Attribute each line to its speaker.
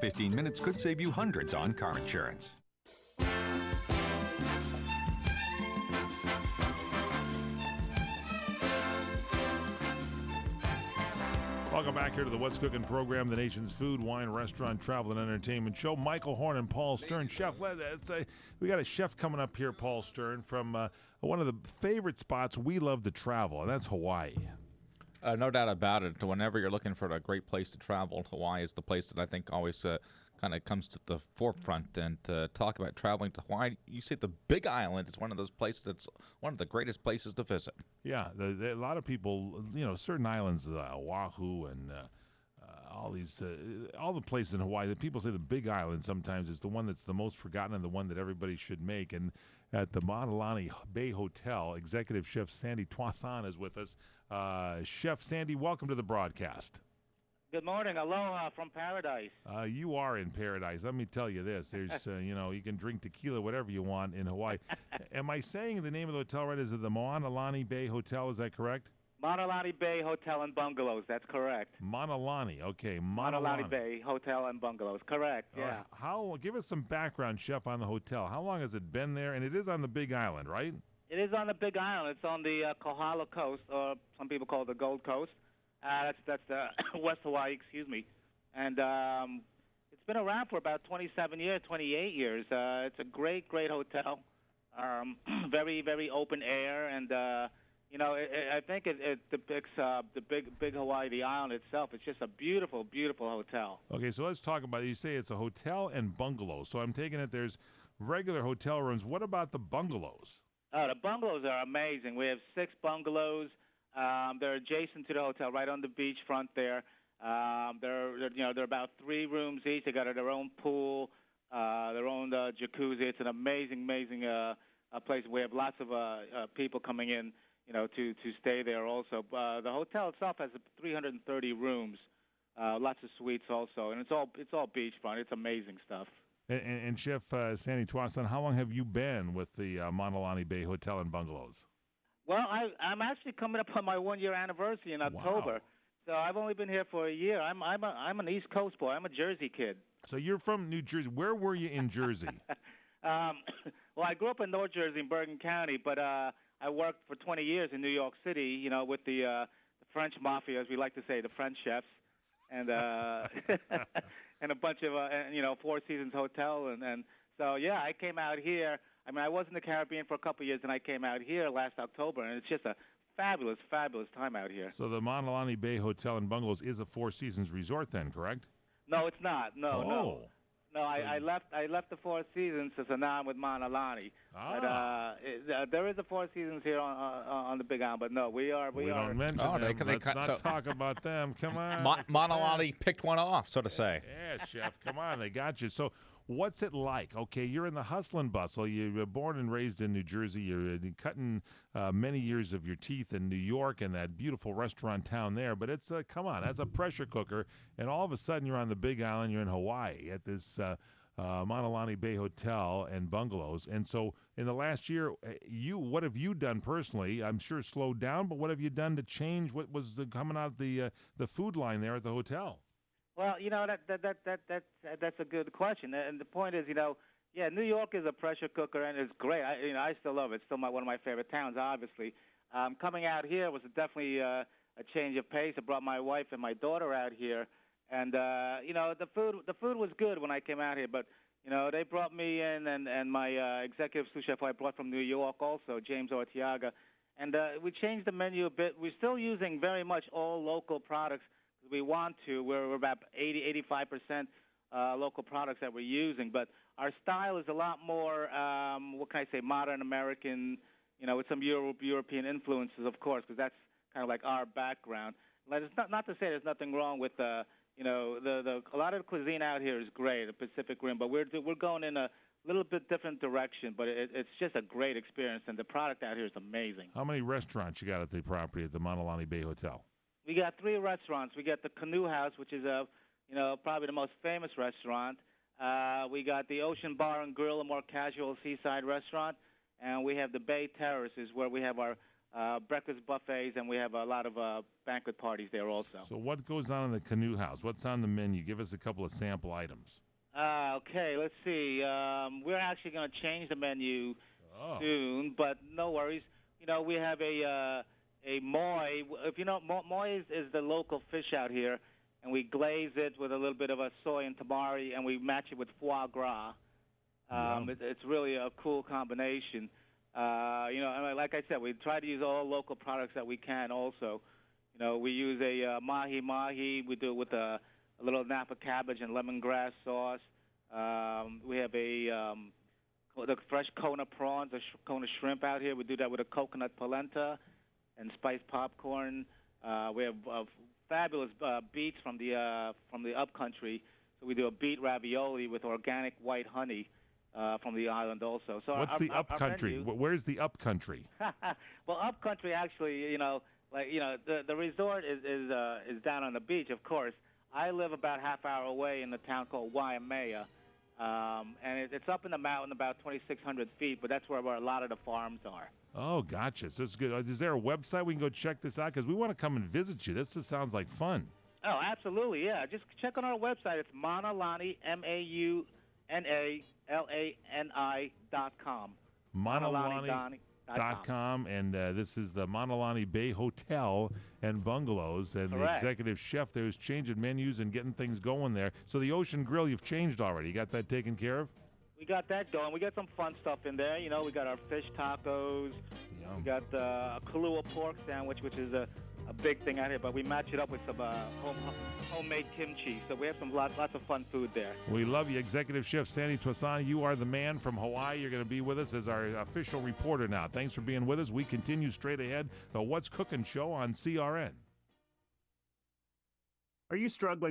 Speaker 1: 15 minutes could save you hundreds on car insurance.
Speaker 2: Welcome back here to the What's Cooking program, the nation's food, wine, restaurant, travel, and entertainment show. Michael Horn and Paul Stern, chef. We got a chef coming up here, Paul Stern, from uh, one of the favorite spots we love to travel, and that's Hawaii.
Speaker 3: Uh, no doubt about it. Whenever you're looking for a great place to travel, Hawaii is the place that I think always uh, kind of comes to the forefront. And to talk about traveling to Hawaii, you say the Big Island is one of those places that's one of the greatest places to visit.
Speaker 2: Yeah, the, the, a lot of people, you know, certain islands, uh, Oahu and uh, all these, uh, all the places in Hawaii. That people say the Big Island sometimes is the one that's the most forgotten and the one that everybody should make. And at the Mauna Lani Bay Hotel, Executive Chef Sandy Tuason is with us. Uh, Chef Sandy, welcome to the broadcast.
Speaker 4: Good morning. Aloha from paradise.
Speaker 2: Uh, you are in paradise. Let me tell you this. There's, uh, you know, you can drink tequila, whatever you want in Hawaii. Am I saying the name of the hotel right? Is it the Mauna Lani Bay Hotel? Is that correct?
Speaker 4: Mauna Lani Bay Hotel and Bungalows. That's correct.
Speaker 2: Mauna Lani. Okay,
Speaker 4: Mauna
Speaker 2: Lani.
Speaker 4: Bay Hotel and Bungalows. Correct.
Speaker 2: Uh,
Speaker 4: Yeah.
Speaker 2: how? Give us some background, chef, on the hotel. How long has it been there? And it is on the Big Island, right?
Speaker 4: It is on the Big Island. It's on the uh, Kohala Coast, or some people call it the Gold Coast. Uh, that's that's uh, West Hawaii, excuse me. And um, it's been around for about 27 years, 28 years. Uh, it's a great, great hotel. Um, very, very open air, and uh, you know, it, it, I think it, it depicts uh, the big, big Hawaii, the island itself. It's just a beautiful, beautiful hotel.
Speaker 2: Okay, so let's talk about it. You say it's a hotel and bungalows. So I'm taking it there's regular hotel rooms. What about the bungalows?
Speaker 4: Uh, the bungalows are amazing. We have six bungalows. Um, they're adjacent to the hotel, right on the beachfront there. Um, they're, they're you know they're about three rooms each. They got their own pool, uh, their own uh, jacuzzi. It's an amazing, amazing uh, uh, place. We have lots of uh, uh, people coming in, you know, to to stay there. Also, uh, the hotel itself has 330 rooms, uh, lots of suites also, and it's all it's all beachfront. It's amazing stuff.
Speaker 2: And, and, and Chef uh, Sandy Tuason, how long have you been with the uh, Mauna Lani Bay Hotel and Bungalows?
Speaker 4: Well, I, I'm actually coming up on my one year anniversary in October.
Speaker 2: Wow.
Speaker 4: So I've only been here for a year. I'm I'm a, I'm an East Coast boy. I'm a Jersey kid.
Speaker 2: So you're from New Jersey. Where were you in Jersey?
Speaker 4: Um, well, I grew up in North Jersey in Bergen County, but uh, I worked for 20 years in New York City. You know, with the, uh, the French mafia, as we like to say, the French chefs, and uh, and a bunch of uh, and, you know Four Seasons Hotel, and and so yeah, I came out here. I mean, I was in the Caribbean for a couple of years, and I came out here last October, and it's just a fabulous, fabulous time out here.
Speaker 2: so the Mauna Lani Bay Hotel and Bungalows is a Four Seasons resort, then, correct?
Speaker 4: No, it's not. No, no.
Speaker 2: oh.
Speaker 4: No, I, I left. I left the Four Seasons, so now I'm with Mauna Lani. But
Speaker 2: Ah.
Speaker 4: uh, it, uh, there is a Four Seasons here on on, on the Big Island. But no, we are we,
Speaker 2: we
Speaker 4: are.
Speaker 2: don't mention
Speaker 3: Oh,
Speaker 2: them.
Speaker 3: can- they
Speaker 2: Let's
Speaker 3: can-
Speaker 2: not
Speaker 3: so-
Speaker 2: talk about them. Come on.
Speaker 3: Ma-
Speaker 2: that's
Speaker 3: Mauna
Speaker 2: Lani
Speaker 3: picked one off, so to say.
Speaker 2: Yeah, chef. Come on, they got you. So, what's it like? Okay, you're in the hustle and bustle. You were born and raised in New Jersey. You're uh, cutting uh, many years of your teeth in New York and that beautiful restaurant town there. But it's uh, come on, as a pressure cooker, and all of a sudden you're on the Big Island. You're in Hawaii at this. Uh, uh, Mauna Lani Bay Hotel and bungalows, and so in the last year, uh, you what have you done personally? I'm sure slowed down, but what have you done to change what was the, coming out the uh, the food line there at the hotel?
Speaker 4: Well, you know that that that that that that's a good question. And the point is, you know, yeah, New York is a pressure cooker and it's great. I you know I still love it. It's still my one of my favorite towns, obviously. Um, coming out here was definitely uh, a change of pace. I brought my wife and my daughter out here, and uh, you know the food the food was good when I came out here, but you know they brought me in and and my uh, executive sous chef I brought from New York also, James Ortiaga, and uh, we changed the menu a bit. We're still using very much all local products because we want to. We're, we're about 80 85 percent uh, local products that we're using, but our style is a lot more um, what can I say modern American. You know, with some Europe, European influences, of course, because that's kind of like our background. Like, it's not not to say there's nothing wrong with uh, you know the the a lot of the cuisine out here is great, the Pacific Rim, but we're we're going in a little bit different direction. But it, it's just a great experience, and the product out here is amazing.
Speaker 2: How many restaurants you got at the property at the Mauna Lani Bay Hotel?
Speaker 4: We got three restaurants. We got the Canoe House, which is a you know probably the most famous restaurant. Uh, we got the Ocean Bar and Grill, a more casual seaside restaurant, and we have the Bay Terraces, where we have our uh, breakfast buffets, and we have a lot of uh, banquet parties there also.
Speaker 2: So what goes on in the Canoe House? What's on the menu? Give us a couple of sample items.
Speaker 4: Uh, okay, let's see. Um, we're actually going to change the menu
Speaker 2: Oh.
Speaker 4: soon, but no worries. You know, we have a uh, a moi. If you know, mo- moi is, is the local fish out here, and we glaze it with a little bit of a soy and tamari, and we match it with foie gras. Um,
Speaker 2: Yum.
Speaker 4: it, it's really a cool combination. Uh, you know, like I said, we try to use all local products that we can. Also, you know, we use a uh, mahi mahi. We do it with a, a little napa cabbage and lemongrass sauce. Um, we have a um, the fresh Kona prawns, the sh- Kona shrimp out here. We do that with a coconut polenta and spiced popcorn. Uh, we have uh, fabulous uh, beets from the uh, from the upcountry. So we do a beet ravioli with organic white honey uh, from the island also. So
Speaker 2: What's
Speaker 4: our,
Speaker 2: the
Speaker 4: our,
Speaker 2: up
Speaker 4: our
Speaker 2: country?
Speaker 4: menu-
Speaker 2: Where's the up country?
Speaker 4: well, upcountry actually, you know, like you know, the the resort is is uh, is down on the beach, of course. I live about half hour away in a town called Waimea, um, and it, it's up in the mountain about 2,600 feet. But that's where, where a lot of the farms are.
Speaker 2: Oh, gotcha. So it's good. Uh, Is there a website we can go check this out? Because we want to come and visit you. This just sounds like fun.
Speaker 4: Oh, absolutely, yeah. Just check on our website. It's Mauna Lani, M A U N A L A N I dot com. Donnie dot
Speaker 2: com and uh, this is the Mauna Lani Bay Hotel and Bungalows and the executive chef there is changing menus and getting things going there. So the Ocean Grill you've changed already. You got that taken care of?
Speaker 4: We got that going. We got some fun stuff in there. You know, we got our fish tacos.
Speaker 2: Yum.
Speaker 4: We got uh, a Kalua pork sandwich, which is a, a big thing out here, but we match it up with some uh, home, homemade kimchi. So we have some lots, lots of fun food there.
Speaker 2: We love you, Executive Chef Sandy Twasani. You are the man from Hawaii. You're going to be with us as our official reporter now. Thanks for being with us. We continue straight ahead the What's Cooking show on CRN.
Speaker 5: Are you struggling?